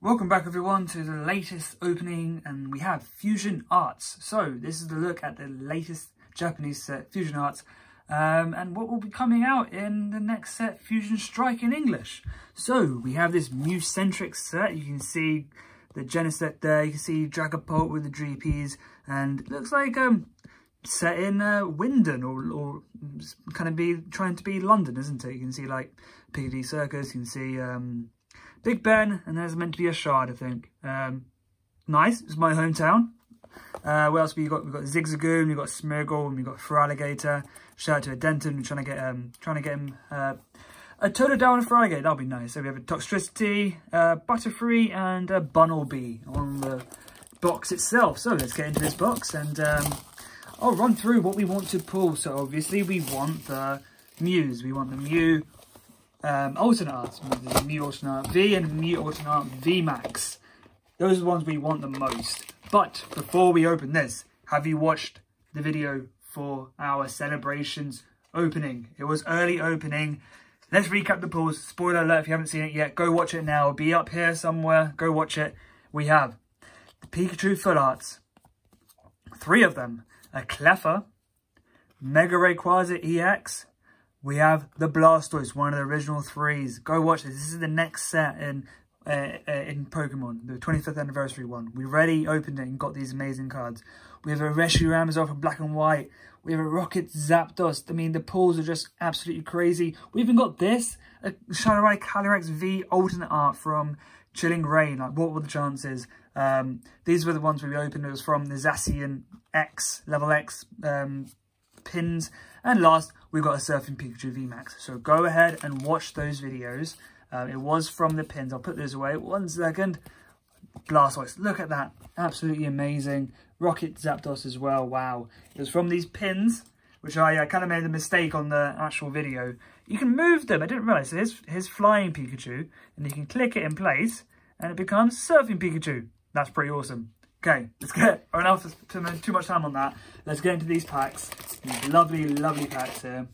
Welcome back everyone to the latest opening and we have Fusion Arts. So this is the look at the latest Japanese set Fusion Arts um, and what will be coming out in the next set Fusion Strike in English. So we have this Mew-centric set. You can see the Genesect there, you can see Dragapult with the GPs and looks like um set in uh, Wyndon or, or kind of be trying to be London, isn't it? You can see like Piccadilly Circus, you can see um, Big Ben, and there's meant to be a shard, I think. Um, nice, it's my hometown. Uh, what else we got? We've got Zigzagoon, we've got Smeargle, and we've got Feraligatr. Shout out to Denton, we're trying to get um trying to get him uh, a Totodile and Feraligatr, that'll be nice. So we have a Toxtricity, uh, Butterfree, and a Bunnelby on the box itself. So let's get into this box and um, I'll run through what we want to pull. So obviously we want the Mews. We want the Mew um, alternate arts. Mew alternate V and Mew alternate V Max. Those are the ones we want the most. But before we open this, have you watched the video for our celebrations opening? It was early opening. Let's recap the pulls. Spoiler alert if you haven't seen it yet. Go watch it now. It'll be up here somewhere. Go watch it. We have the Pikachu Full Arts. Three of them a Cleffa, Mega Rayquaza EX. We have the Blastoise, one of the original threes. Go watch this. This is the next set in uh, uh, in Pokemon, the 25th anniversary one. We already opened it and got these amazing cards. We have a Reshiram as well from Black and White. We have a Rocket Zapdos. I mean, the pulls are just absolutely crazy. We even got this, a Shadoweye Calyrex V alternate art from Chilling Reign. Like, what were the chances? Um, these were the ones we opened. It was from the Zacian X, level X um, pins. And last, we got a Surfing Pikachu VMAX. So go ahead and watch those videos. Um, it was from the pins. I'll put those away. One second. Blastoise. Look at that. Absolutely amazing. Rocket Zapdos as well. Wow. It was from these pins, which I uh, kind of made a mistake on the actual video. You can move them. I didn't realize. So here's, here's Flying Pikachu. And you can click it in place. And it becomes Surfing Pikachu. That's pretty awesome. Okay, let's get, enough to spend too much time on that. Let's get into these packs. These lovely, lovely packs here.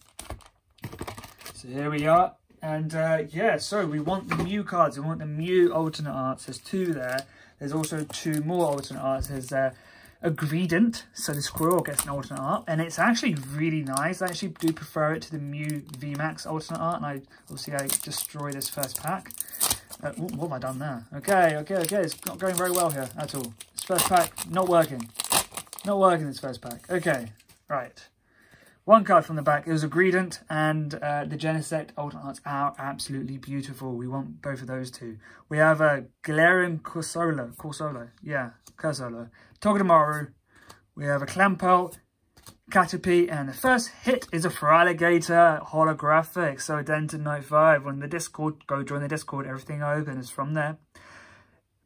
So here we are. And uh, yeah, so we want the Mew cards. We want the Mew alternate arts. There's two there. There's also two more alternate arts. There's uh, a Greedent, so the squirrel gets an alternate art. And it's actually really nice. I actually do prefer it to the Mew VMAX alternate art. And I obviously I destroy this first pack. Uh, what have I done there? Okay, okay, okay. It's not going very well here at all. First pack, not working. Not working, this first pack. Okay, right. One card from the back. It was a Greedent and uh, the Genesect Alternate Arts are absolutely beautiful. We want both of those two. We have a uh, Galarian Corsola. Corsola. Yeah, Corsola. Togedemaru. We have a Clamperl Caterpie, and the first hit is a Feraligatr holographic. So Denton Night 5 on the Discord, go join the Discord, everything I open is from there.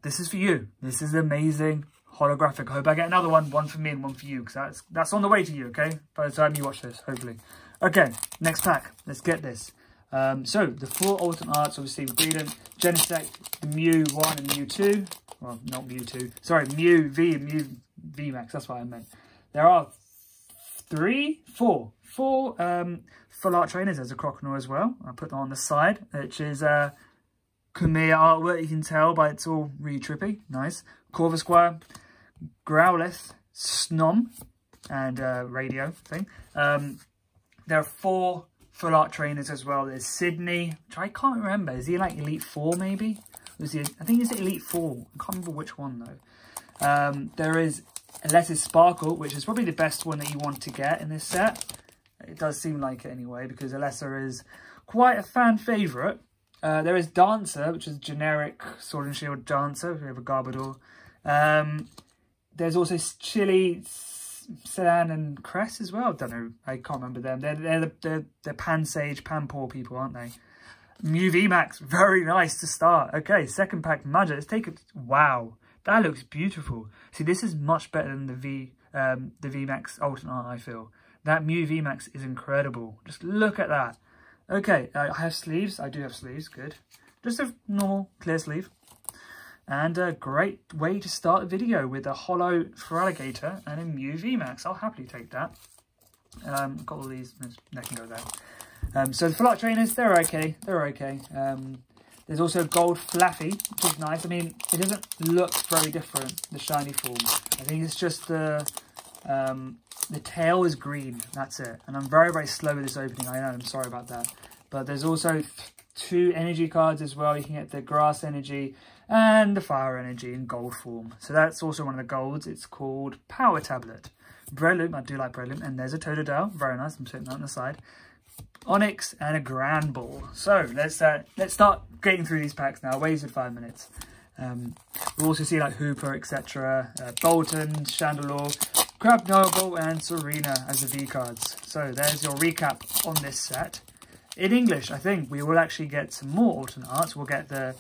This is for you. This is amazing holographic. I hope I get another one, one for me and one for you, because that's, that's on the way to you, okay? By the time you watch this, hopefully. Okay, next pack. Let's get this. Um, so, the four Ultimate arts, obviously, Greedent, Genesect, Mew 1 and Mew 2. Well, not Mew 2. Sorry, Mew V and Mew V Max. That's what I meant. There are three, four, four um, full art trainers. There's a Croconaw as well. I put them on the side, which is uh, Kamiya artwork. You can tell by it's all really trippy. Nice. Corvisquire, Growlithe, Snom, and uh, Radio thing. Um, there are four full art trainers as well. There's Sidney, which I can't remember. Is he like Elite Four maybe? Was he? I think he's Elite Four. I can't remember which one though. Um, there is Elesa's Sparkle, which is probably the best one that you want to get in this set. It does seem like it anyway, because Elesa is quite a fan favourite. Uh, there is Dancer, which is generic Sword and Shield Dancer. We have a Garbodor. Um, there's also Chili, Sedan, and Cress as well. I Don't know. I can't remember them. They're, they're, the, they're, they're Pansage, Panpour people, aren't they? Mew VMAX, very nice to start. Okay, second pack Magic. Let's take it. Wow. That looks beautiful. See, this is much better than the V um, the VMAX Art, I feel. That Mew VMAX is incredible. Just look at that. Okay, uh, I have sleeves. I do have sleeves, good. Just a normal clear sleeve. And a great way to start a video with a hollow Feraligatr and a Mew VMAX. I'll happily take that. Um, got all these, that can go there. Um, so the full art trainers, they're okay. They're okay. Um, There's also gold fluffy, which is nice. I mean, it doesn't look very different, the shiny form. I think it's just the um, the tail is green. That's it. And I'm very, very slow with this opening. I know, I'm sorry about that. But there's also two energy cards as well. You can get the grass energy and the fire energy in gold form. So that's also one of the golds. It's called Power Tablet. Breloom, I do like Breloom. And there's a Totodile. Very nice. I'm putting that on the side. Onix and a Grand Ball. So let's uh, let's start getting through these packs now. I wasted five minutes. Um, we'll also see like Hoopa, etc. Uh, Boltund, Chandelure, Crabominable, and Serena as the V cards. So there's your recap on this set. In English, I think we will actually get some more alternate arts. We'll get the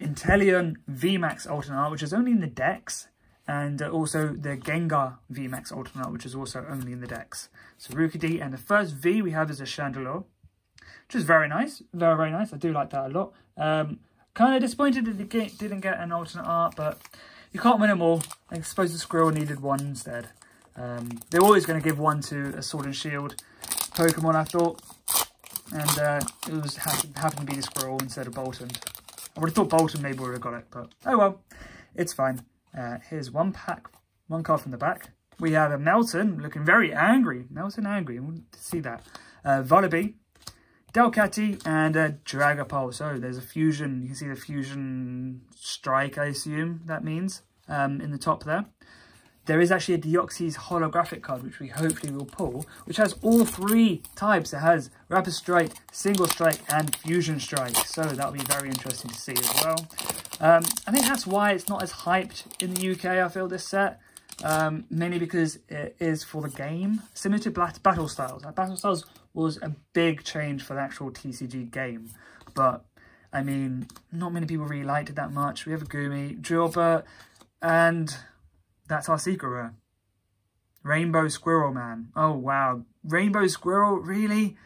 Inteleon VMAX alternate art, which is only in the decks, and uh, also the Gengar VMAX alternate art, which is also only in the decks. So Rookidee, and the first V we have is a Chandelure, which is very nice, very, very nice. I do like that a lot. Um, kind of disappointed that it didn't get an alternate art, but you can't win them all. I suppose the Squirrel needed one instead. Um, they're always going to give one to a Sword and Shield Pokemon, I thought. And uh, it was happened to be the Squirrel instead of Boltund. I would have thought Boltund maybe would have got it, but oh well, it's fine. Uh, here's one pack, one card from the back. We have a Meltan looking very angry. Meltan angry. To see that. Uh, Vullaby, Delcatty, and a Dragapult. So there's a fusion. You can see the fusion strike, I assume that means, um, in the top there. There is actually a Deoxys holographic card, which we hopefully will pull, which has all three types. It has Rapid Strike, Single Strike, and Fusion Strike. So that'll be very interesting to see as well. Um, I think that's why it's not as hyped in the UK, I feel, this set um, mainly because it is for the game, similar to Battle Styles. Battle Styles was a big change for the actual TCG game, but I mean, not many people really liked it that much. We have a Goomy, Drilbur, and that's our secret rare. Rainbow Squirrel Man. Oh, wow. Rainbow Squirrel? Really?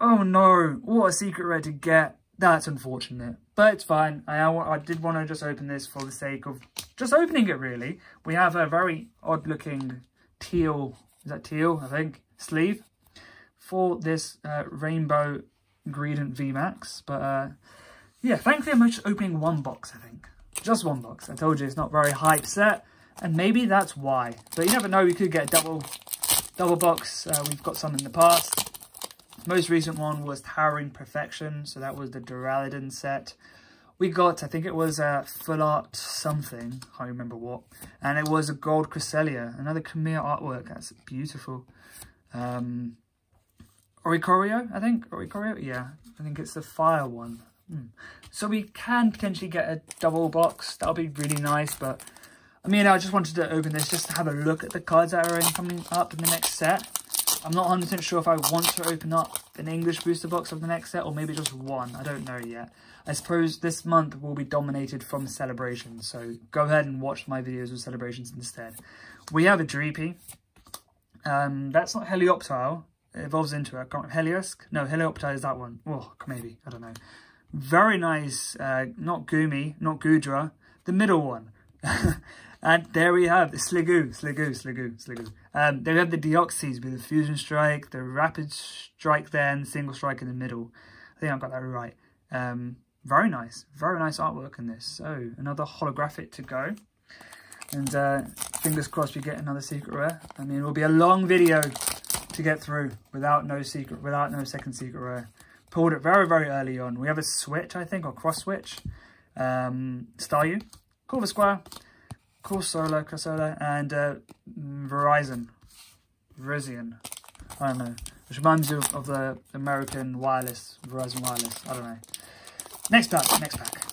Oh, no. What a secret rare to get. That's unfortunate. But it's fine. I, I did want to just open this for the sake of just opening it, really. We have a very odd-looking teal, is that teal, I think, sleeve for this uh, Rainbow Greedent VMAX. But, uh, yeah, thankfully I'm just opening one box, I think. Just one box. I told you it's not very hype set, and maybe that's why. But you never know, we could get a double, double box. Uh, we've got some in the past. Most recent one was Towering Perfection, so that was the Duraludon set we got, I think it was a full art something, I can't remember what, and it was a gold Cresselia, another Khmer artwork, that's beautiful. Um, Oricorio, I think, Oricorio, yeah, I think it's the fire one. Hmm. So we can potentially get a double box, that'll be really nice, but I mean, I just wanted to open this just to have a look at the cards that are in, coming up in the next set. I'm not 100% sure if I want to open up an English booster box of the next set or maybe just one. I don't know yet. I suppose this month will be dominated from celebrations, so go ahead and watch my videos with celebrations instead. We have a Dreepy. Um, that's not Helioptile. It evolves into a Helios. No, Helioptile is that one. Oh, maybe. I don't know. Very nice. Uh, not Goomy, not Goodra. The middle one. and there we have the Sliggoo, Sliggoo, Sligoo. Sliggoo. Um, there we have the Deoxys with the Fusion Strike, the Rapid Strike then, Single Strike in the middle. I think I've got that right. Um, very nice, very nice artwork in this. So another holographic to go. And uh, fingers crossed we get another secret rare. I mean, it will be a long video to get through without no secret, without no second secret rare. Pulled it very, very early on. We have a switch, I think, or cross switch. Um, Staryu, Corvisquire, Corsola, Corsola, and uh, Verizon. Verizon. I don't know. Which reminds me of, of the American wireless, Verizon Wireless. I don't know. Next pack, next pack.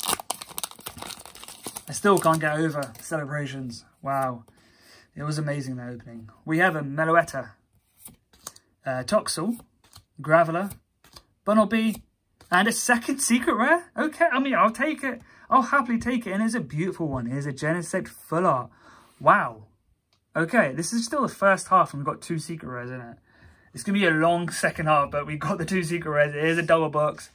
I still can't get over celebrations. Wow. It was amazing, that opening. We have a Meloetta, uh, Toxel, Graveler, Bunnelby, and a second secret rare. Okay, I mean, I'll take it. I'll happily take it. And it's a beautiful one. Here's a Genesect Full Art. Wow. Okay, this is still the first half and we've got two secret rares in it. It's going to be a long second half, but we've got the two secret rares. It is a double box.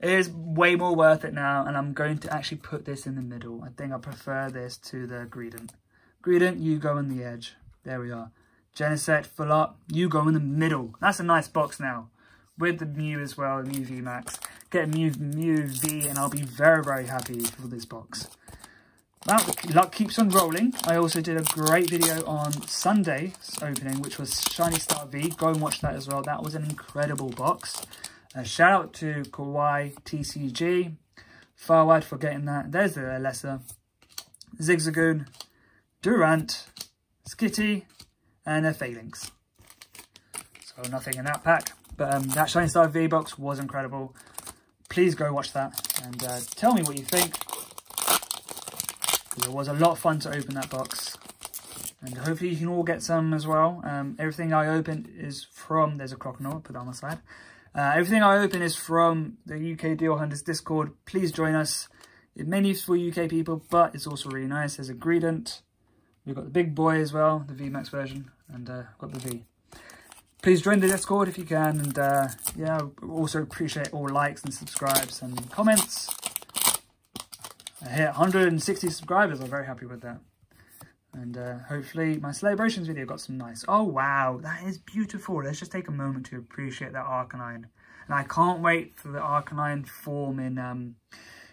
It is way more worth it now, and I'm going to actually put this in the middle. I think I prefer this to the Greedent. Greedent, you go on the edge. There we are. Genesect, full up, you go in the middle. That's a nice box now. With the Mew as well, Mew V Max. Get a Mew, Mew V and I'll be very, very happy for this box. Well, luck keeps on rolling. I also did a great video on Sunday's opening, which was Shiny Star V. Go and watch that as well. That was an incredible box. Uh, shout out to Kawaii TCG. Farwide for getting that. There's the lesser. Zigzagoon, Durant, Skitty, and a Falinks. So nothing in that pack. But um, that Shiny Star V box was incredible. Please go watch that and uh, tell me what you think. It was a lot of fun to open that box. And hopefully you can all get some as well. Um, everything I opened is from, there's a Croconaw, put that on the side. Uh, everything I open is from the UK Deal Hunters Discord. Please join us. It mainly is for UK people, but it's also really nice. There's a Greedent. We've got the big boy as well, the VMAX version, and uh, got the V. Please join the Discord if you can, and uh, yeah, also appreciate all likes and subscribes and comments. I hit 160 subscribers, I'm very happy with that. And uh, hopefully my celebrations video got some nice... Oh, wow, that is beautiful. Let's just take a moment to appreciate that Arcanine. And I can't wait for the Arcanine form in um,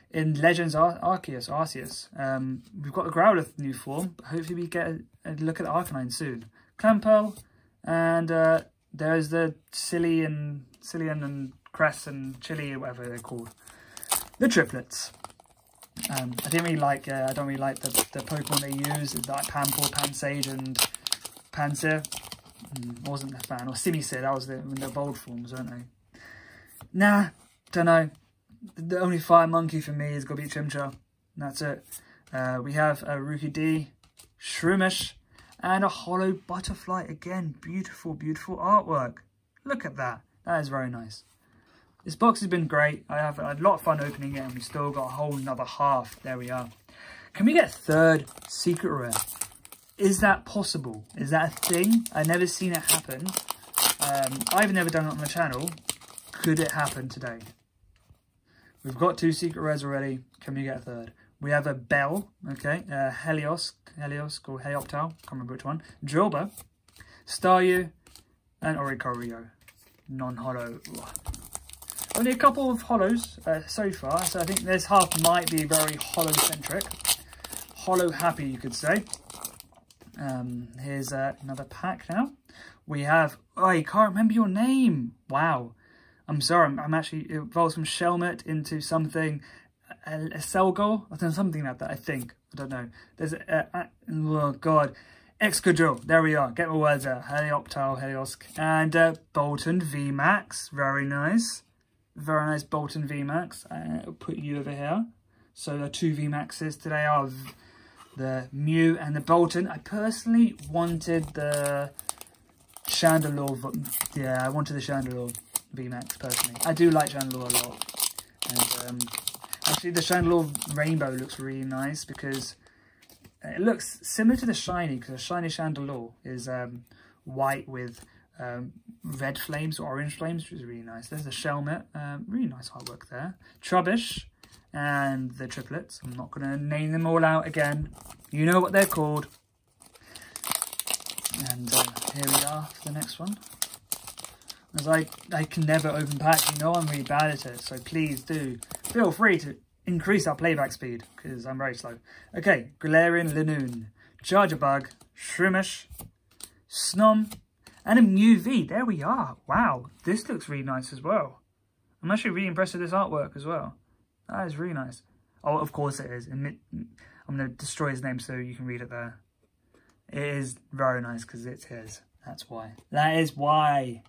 in Legends Ar Arceus. Arceus. Um, we've got the Growlithe new form. hopefully we get a, a, look at the Arcanine soon. Clamperl. And uh, there's the Cilan, Cilan and Cress and Chili, whatever they're called. The triplets. Um, I didn't really like, uh, I don't really like the, the Pokemon they use, It's like Panpour, Pansage and Pansear. Mm, wasn't a fan. Or Simisear, that was the, bold forms, weren't they? Nah, don't know. The only fire monkey for me is to be Chimchar. That's it. Uh, we have a Rookidee, Shroomish, and a hollow Butterfly. Again, beautiful, beautiful artwork. Look at that. That is very nice. This box has been great. I have a lot of fun opening it and we still got a whole another half. There we are. Can we get a third secret rare? Is that possible? Is that a thing? I've never seen it happen. Um, I've never done it on the channel. Could it happen today? We've got two secret rares already. Can we get a third? We have a Bell, okay, uh, Helios, Helios or Helioptile, can't remember which one. Drilbur, Staryu, and Oricorio. non-hollow. Only a couple of hollows uh, so far, so I think this half might be very holo-centric. Holo-happy, you could say. Um, here's uh, another pack now. We have... Oh, I can't remember your name. Wow. I'm sorry, I'm, I'm actually... It evolves from Shelmet into something... A, a Selgol? I don't something like that, I think. I don't know. There's a... a oh, God. Excadrill, there we are, get my words out. Helioptile, Heliolisk, and uh, Boltund VMAX, very nice very nice Boltund VMAX. Uh, I'll put you over here. So the two VMAXs today are the Mew and the Boltund. I personally wanted the Chandelure. Yeah, I wanted the Chandelure VMAX personally. I do like Chandelure a lot. And um, actually the Chandelure Rainbow looks really nice because it looks similar to the Shiny because the Shiny Chandelure is um, white with um, red flames or orange flames, which is really nice. There's the Shelmet, um, really nice artwork there. Trubbish and the triplets. I'm not going to name them all out again. You know what they're called. And uh, here we are for the next one. As I, I can never open packs, you know I'm really bad at it, so please do feel free to increase our playback speed, because I'm very slow. Okay, Galarian Charjabug, Shroomish, Snom, and a Mew V. There we are. Wow, this looks really nice as well. I'm actually really impressed with this artwork as well. That is really nice. Oh, of course it is. I'm going to destroy his name so you can read it there. It is very nice because it's his. That's why. That is why.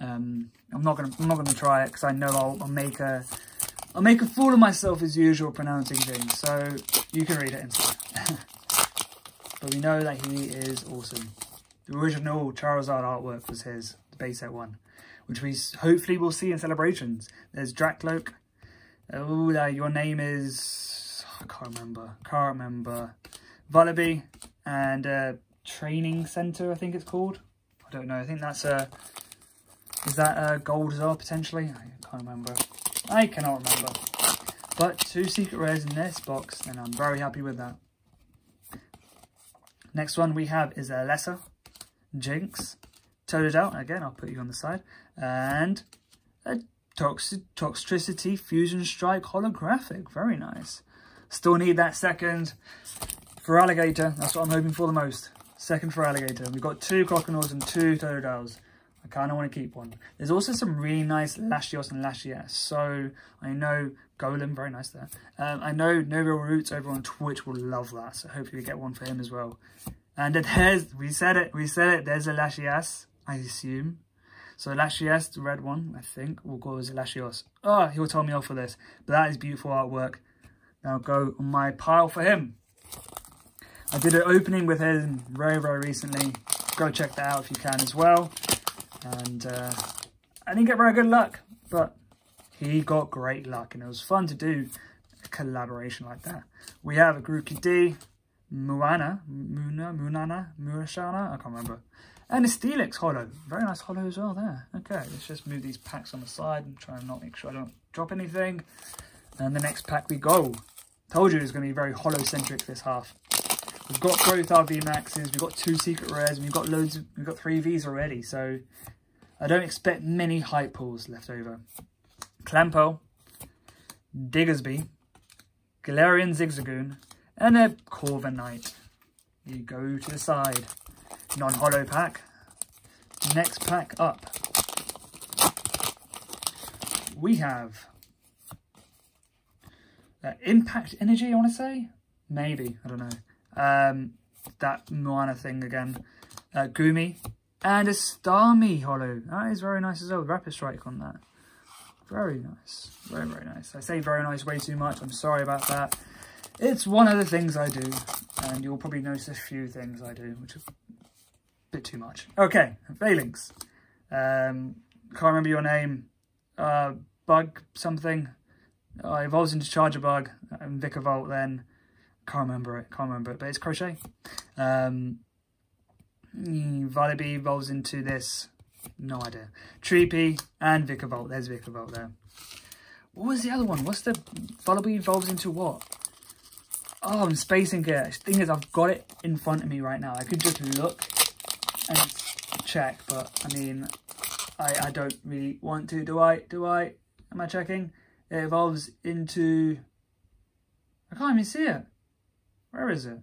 Um, I'm not gonna. I'm not gonna try it because I know I'll, I'll make a. I'll make a fool of myself as usual pronouncing things. So you can read it instead. but we know that he is awesome. The original Charizard artwork was his, the base set one, which we hopefully will see in celebrations. There's Drakloak. Oh, uh, your name is... I can't remember. Can't remember. Vullaby and uh, Training Center, I think it's called. I don't know. I think that's a... Is that a gold as well, potentially? I can't remember. I cannot remember. But two secret rares in this box, and I'm very happy with that. Next one we have is a lesser. Jynx, Totodile, again, I'll put you on the side, And a Toxic Toxtricity Fusion Strike holographic. Very nice. Still need that second Feraligatr, That's what I'm hoping for the most. Second Feraligatr. We've got two Crocodiles and two Totodiles. Kind of want to keep one. There's also some really nice Latios and Latias. So I know Golem, very nice there. Um, I know No Real Roots over on Twitch will love that. So hopefully we get one for him as well. And there's, we said it, we said it, there's a Latias, I assume. So Latias, the red one, I think, will go as a Latios. Oh, he'll tell me off for this. But that is beautiful artwork. Now go on my pile for him. I did an opening with him very, very recently. Go check that out if you can as well. And uh, I didn't get very good luck, but he got great luck. And it was fun to do a collaboration like that. We have a Rookidee, Muana, Muna, Munana, Murashana, I can't remember. And a Steelix holo. Very nice holo as well there. Okay, let's just move these packs on the side and try and not make sure I don't drop anything. And the next pack we go. Told you it was going to be very holo-centric this half. We've got both our VMAXs, we've got two secret rares, and we've got loads of, we've got three Vs already, so I don't expect many hype pulls left over. Clamperl, Diggersby, Galarian Zigzagoon, and a Corviknight. You go to the side. Non-hollow pack. Next pack up. We have uh, Impact Energy, I want to say? Maybe, I don't know. Um, that Moana thing again. Uh, Goomy. And a Starmie holo. That is very nice as well. Rapid Strike on that. Very nice. Very, very nice. I say very nice way too much. I'm sorry about that. It's one of the things I do. And you'll probably notice a few things I do, which is a bit too much. Okay, Falinks. Um, can't remember your name. Uh, bug something. Uh, evolves into Charjabug and Vikavolt then. Can't remember it. Can't remember it. But it's Crochet. Um, Vullaby evolves into this. No idea. Dreepy and Vikavolt. There's Vikavolt there. What was the other one? What's the... Vullaby evolves into what? Oh, I'm spacing it. The thing is, I've got it in front of me right now. I could just look and check, but I mean, I, I don't really want to. Do I? Do I? Am I checking? It evolves into... I can't even see it. Where is it?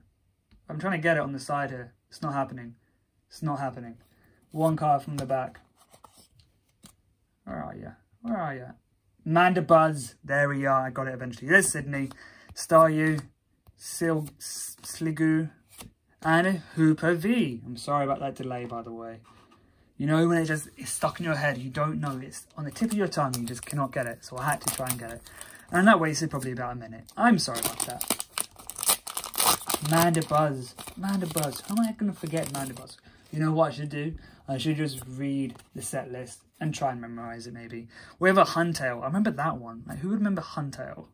I'm trying to get it on the side here. It's not happening. It's not happening. One card from the back. Where are you? Where are you? Mandibuzz. There we are. I got it eventually. There's Sidney. Staryu. Sil Sliggoo. And a Hoopa V. I'm sorry about that delay, by the way. You know when it just is stuck in your head, you don't know, it's on the tip of your tongue, you just cannot get it. So I had to try and get it. And that wasted probably about a minute. I'm sorry about that. Mandibuzz. Mandibuzz. How am I going to forget Mandibuzz? You know what I should do? I should just read the set list and try and memorize it maybe. We have a Huntail. I remember that one. Like, who would remember Huntail?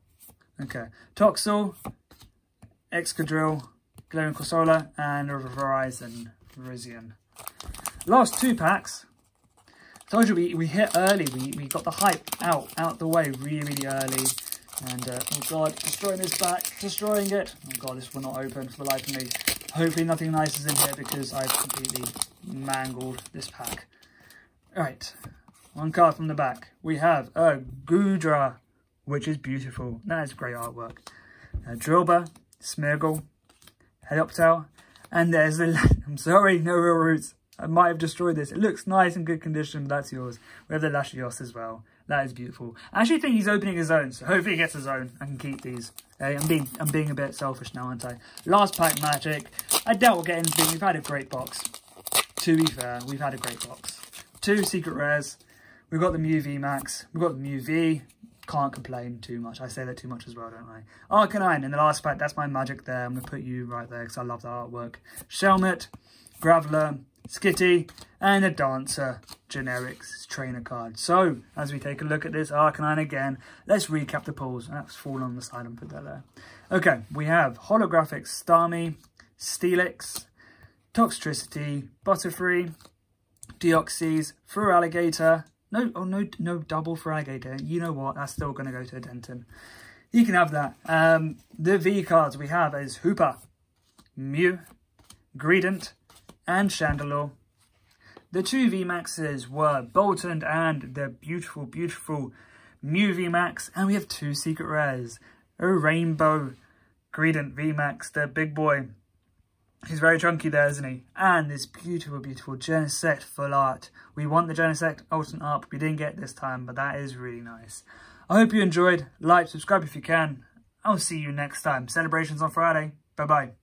Okay. Toxel, Excadrill, Galarian Corsola, and Verizon. Virizion. Last two packs. Told you we, we hit early. We, we got the hype out, out the way really, really early. And, uh, oh god, destroying this back, destroying it. Oh god, this will not open for the life of me. Hopefully nothing nice is in here because I've completely mangled this pack. Alright, one card from the back. We have a Goodra, which is beautiful. That is great artwork. A Drilbur, Smeargle, Helioptile, and there's a... I'm sorry, no real roots. I might have destroyed this. It looks nice and good condition, but that's yours. We have the Latios as well. That is beautiful. I actually think he's opening his own, so hopefully he gets his own. I can keep these. Okay, I'm being I'm being a bit selfish now, aren't I? Last pack magic. I doubt we'll get anything. We've had a great box. To be fair, we've had a great box. Two secret rares. We've got the Mew V Max. We've got the Mew V. Can't complain too much. I say that too much as well, don't I? Arcanine in the last pack. That's my magic there. I'm going to put you right there because I love the artwork. Shelmet, Graveler, Skitty, and a Dancer Generics trainer card. So, as we take a look at this Arcanine again, let's recap the pulls. That's fallen on the side and put that there. Okay, we have Holographic Starmie, Steelix, Toxtricity, Butterfree, Deoxys, Feraligatr. No, oh no, no double Feraligatr. You know what? That's still going to go to Denton. You can have that. Um, the V cards we have is Hoopa, Mew, Greedent, and Chandelure. The two VMAXs were Boltund and the beautiful, beautiful Mew VMAX. And we have two secret rares. A Rainbow Greedent VMAX, the big boy. He's very chunky there, isn't he? And this beautiful, beautiful Genesect full art. We want the Genesect alternate art, we didn't get this time, but that is really nice. I hope you enjoyed. Like, subscribe if you can. I'll see you next time. Celebrations on Friday. Bye-bye.